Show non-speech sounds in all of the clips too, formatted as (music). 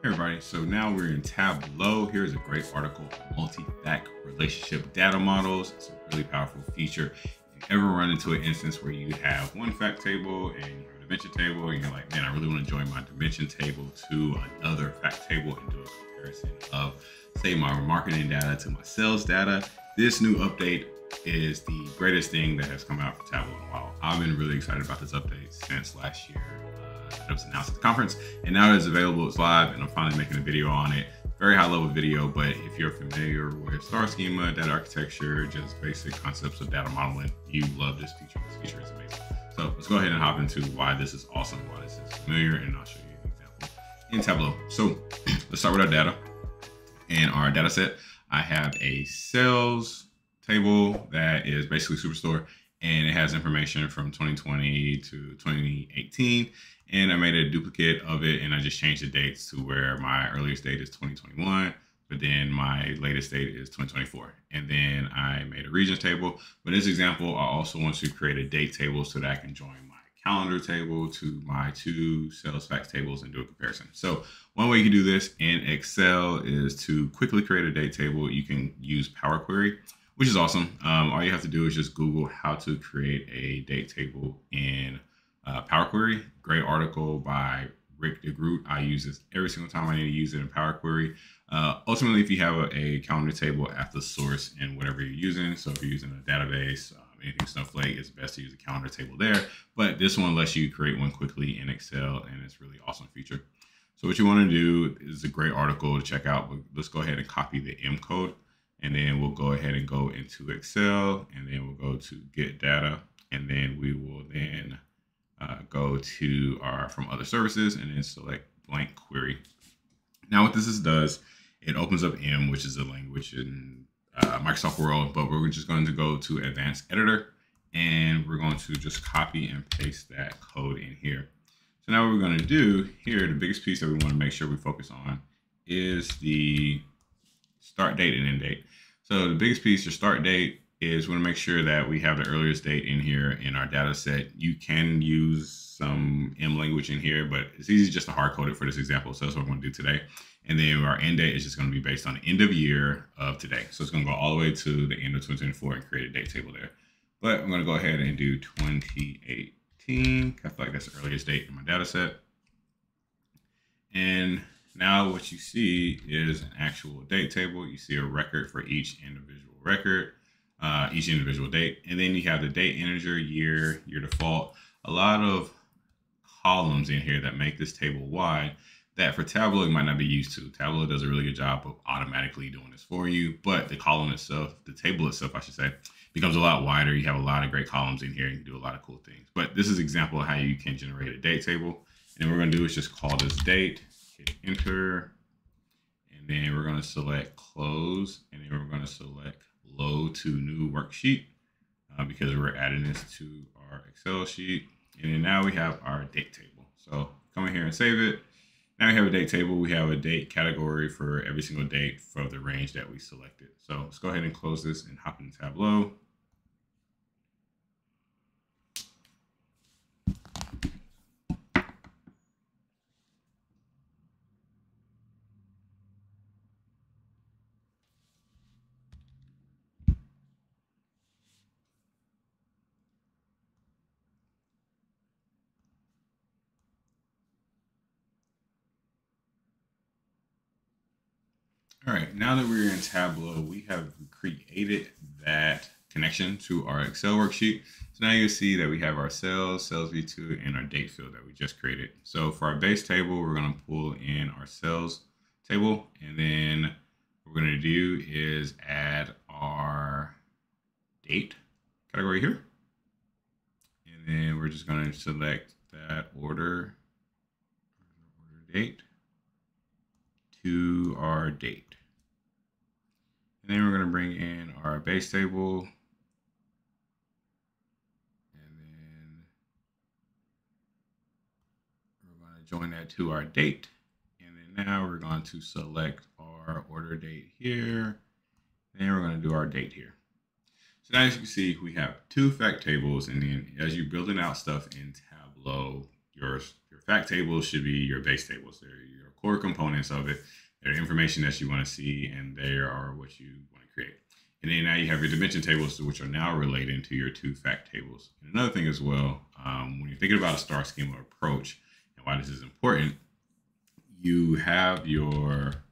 Hey everybody, so now we're in Tableau. Here's a great article multi-fact relationship data models. It's a really powerful feature. If you ever run into an instance where you have one fact table and you have a dimension table, and you're like, man, I really want to join my dimension table to another fact table and do a comparison of, say, my marketing data to my sales data. This new update is the greatest thing that has come out for Tableau in a while. I've been really excited about this update since last year it was announced at the conference and now it's available it's live and i'm finally making a video on it. Very high level video but if you're familiar with star schema data architecture just basic concepts of data modeling you love this feature this feature is amazing. So let's go ahead and hop into why this is awesome why this is familiar and i'll show you an example in tableau. So (clears throat) let's start with our data and our data set. I have a sales table that is basically superstore and it has information from 2020 to 2018 and I made a duplicate of it and I just changed the dates to where my earliest date is 2021 but then my latest date is 2024 and then I made a regions table. But in this example I also want to create a date table so that I can join my calendar table to my two sales facts tables and do a comparison. So one way you can do this in Excel is to quickly create a date table. You can use Power Query which is awesome. Um, all you have to do is just Google how to create a date table in uh, Power Query. Great article by Rick DeGroot. I use this every single time I need to use it in Power Query. Uh, ultimately, if you have a, a, calendar table at the source in whatever you're using, so if you're using a database, um, anything Snowflake, it's best to use a calendar table there. But this one lets you create one quickly in Excel, and it's really awesome feature. So what you want to do is a great article to check out. Let's go ahead and copy the M code and then we'll go ahead and go into Excel and then we'll go to get data and then we will then uh, go to our from other services and then select blank query. Now what this is, does, it opens up M, which is a language in uh, Microsoft World, but we're just going to go to advanced editor and we're going to just copy and paste that code in here. So now what we're going to do here, the biggest piece that we want to make sure we focus on is the start date and end date. So the biggest piece, your start date, is we want to make sure that we have the earliest date in here in our data set. You can use some M language in here, but it's easy just to hard code it for this example. So that's what I'm going to do today. And then our end date is just going to be based on the end of year of today. So it's going to go all the way to the end of 2024 and create a date table there. But I'm going to go ahead and do 2018. I feel like that's the earliest date in my data set. And now what you see is an actual date table. You see a record for each individual record, uh, each individual date. And then you have the date integer, year, your default. A lot of columns in here that make this table wide that for Tableau you might not be used to. Tableau does a really good job of automatically doing this for you, but the column itself, the table itself, I should say, becomes a lot wider. You have a lot of great columns in here. You can do a lot of cool things. But this is example of how you can generate a date table. And we're gonna do is just call this date hit enter, and then we're going to select close, and then we're going to select load to new worksheet uh, because we're adding this to our Excel sheet. And then now we have our date table. So come in here and save it. Now we have a date table. We have a date category for every single date for the range that we selected. So let's go ahead and close this and hop into Tableau. All right, now that we're in Tableau, we have created that connection to our Excel worksheet. So now you see that we have our sales, sales V2, and our date field that we just created. So for our base table, we're gonna pull in our sales table, and then what we're gonna do is add our date category here. And then we're just gonna select that order, order date to our date. And then we're going to bring in our base table. And then we're going to join that to our date. And then now we're going to select our order date here. And then we're going to do our date here. So now as you can see, we have two fact tables. And then as you're building out stuff in Tableau, your your fact tables should be your base tables. They're your core components of it. They're information that you want to see, and they are what you want to create. And then now you have your dimension tables, which are now relating to your two fact tables. And another thing as well, um, when you're thinking about a star schema approach and why this is important, you have your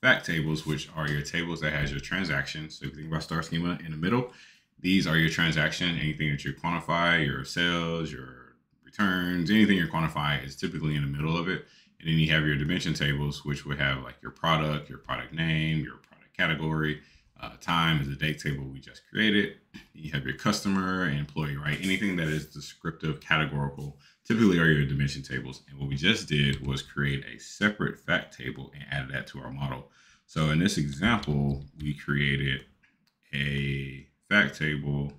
fact tables, which are your tables that has your transactions. So if you think about star schema in the middle, these are your transaction, anything that you quantify, your sales, your returns, anything you quantify is typically in the middle of it. And then you have your dimension tables, which would have like your product, your product name, your product category, uh, time is a date table we just created. You have your customer employee, right? Anything that is descriptive, categorical, typically are your dimension tables. And what we just did was create a separate fact table and added that to our model. So in this example, we created a fact table,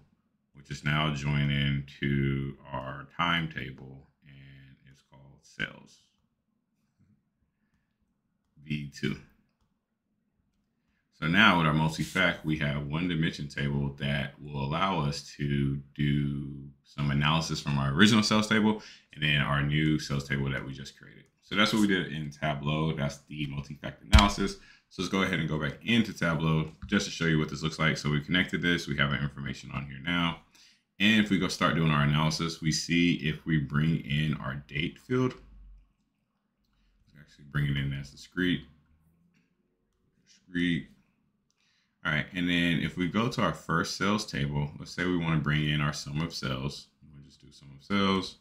which is now joining to our time table, and it's called sales V2. So now with our multi-fact, we have one dimension table that will allow us to do some analysis from our original sales table and then our new sales table that we just created. So that's what we did in Tableau. That's the multi-fact analysis. So let's go ahead and go back into Tableau just to show you what this looks like. So we connected this, we have our information on here now. And if we go start doing our analysis, we see if we bring in our date field, actually bring it in as discrete, discrete, all right, and then if we go to our first sales table, let's say we want to bring in our sum of sales. We'll just do sum of sales.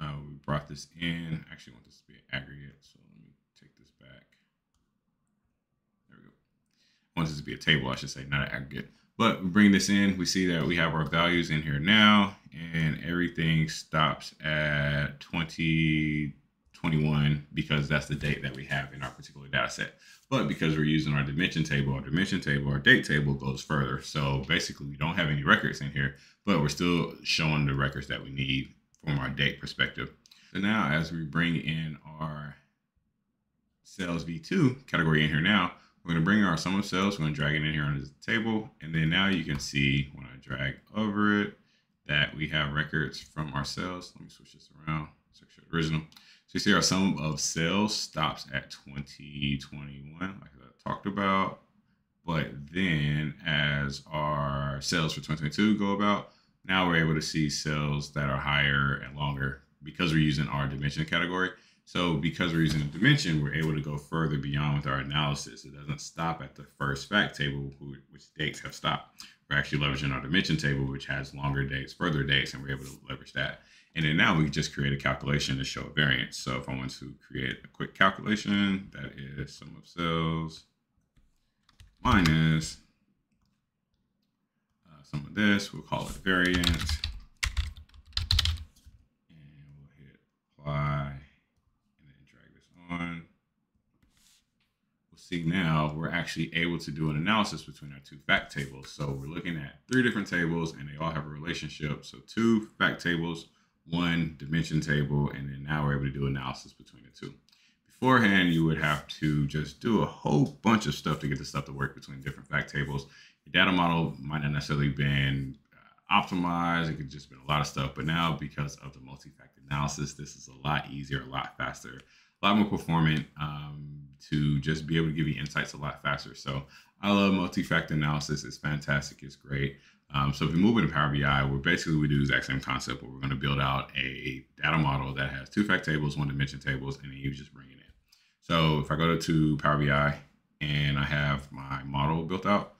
Uh, we brought this in. Actually, want this to be an aggregate, so let me take this back. There we go. I want this to be a table, I should say, not an aggregate. But we bring this in, we see that we have our values in here now, and everything stops at 2021 because that's the date that we have in our particular data set. But because we're using our dimension table, our dimension table, our date table goes further. So basically, we don't have any records in here, but we're still showing the records that we need from our date perspective. So now, as we bring in our sales V2 category in here now, we're going to bring our sum of sales. We're going to drag it in here on the table. And then now you can see when I drag over it that we have records from our sales. Let me switch this around. Original. So you see our sum of sales stops at 2021, like I talked about. But then as our sales for 2022 go about, now we're able to see sales that are higher and longer because we're using our dimension category. So because we're using a dimension, we're able to go further beyond with our analysis. It doesn't stop at the first fact table, which dates have stopped. We're actually leveraging our dimension table, which has longer dates, further dates, and we're able to leverage that. And then now we just create a calculation to show a variance. So if I want to create a quick calculation, that is sum of sales minus uh, sum of this, we'll call it variance. And we'll hit apply and then drag this on. We'll see now we're actually able to do an analysis between our two fact tables. So we're looking at three different tables and they all have a relationship. So two fact tables one dimension table, and then now we're able to do analysis between the two. Beforehand, you would have to just do a whole bunch of stuff to get the stuff to work between different fact tables. Your data model might not necessarily been uh, optimized. It could just been a lot of stuff. But now, because of the multi-fact analysis, this is a lot easier, a lot faster, a lot more performant um, to just be able to give you insights a lot faster. So I love multi-fact analysis. It's fantastic. It's great. Um, so if we move into Power BI, we're basically we do the exact same concept but we're going to build out a data model that has two fact tables, one dimension tables, and then you just bring it in. So if I go to Power BI and I have my model built out,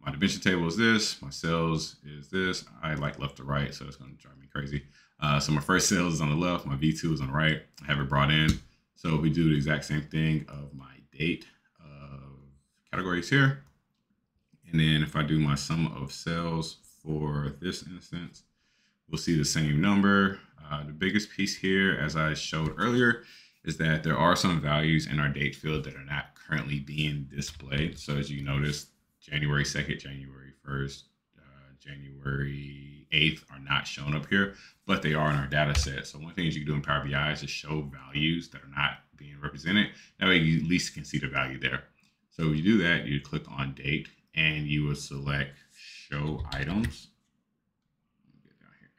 my dimension table is this, my sales is this. I like left to right, so it's going to drive me crazy. Uh, so my first sales is on the left, my V2 is on the right. I have it brought in. So we do the exact same thing of my date of categories here. And then if I do my sum of sales for this instance, we'll see the same number. Uh, the biggest piece here, as I showed earlier, is that there are some values in our date field that are not currently being displayed. So as you notice, January 2nd, January 1st, uh, January 8th are not shown up here, but they are in our data set. So one thing you can do in Power BI is to show values that are not being represented. That way you at least can see the value there. So you do that, you click on date and you will select show items.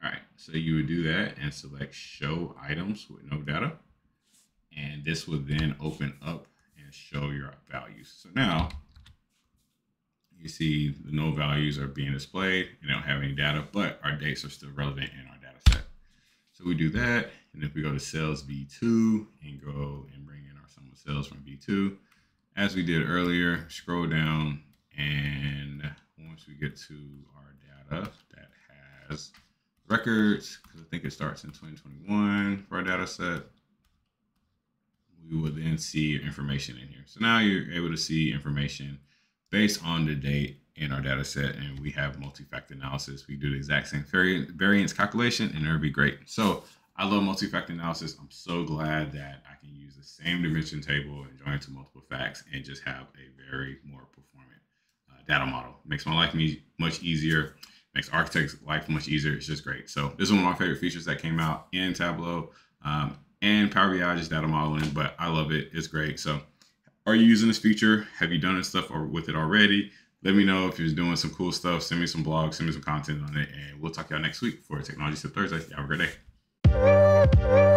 All right, so you would do that and select show items with no data. And this will then open up and show your values. So now you see the no values are being displayed and don't have any data, but our dates are still relevant in our data set. So we do that. And if we go to sales V2 and go and bring in our sum of sales from V2, as we did earlier, scroll down and once we get to our data that has records, because I think it starts in 2021 for our data set, we will then see information in here. So now you're able to see information based on the date in our data set and we have multi-factor analysis. We do the exact same variance calculation and it'll be great. So I love multi-factor analysis. I'm so glad that I can use the same dimension table and join it to multiple facts and just have a very more performant uh, data model. Makes my life much easier makes architects' life much easier. It's just great. So this is one of my favorite features that came out in Tableau um, and Power BI, just data modeling, but I love it. It's great. So are you using this feature? Have you done this stuff or with it already? Let me know if you're doing some cool stuff. Send me some blogs, send me some content on it, and we'll talk y'all next week for Technology Tip Thursday. Have a great day.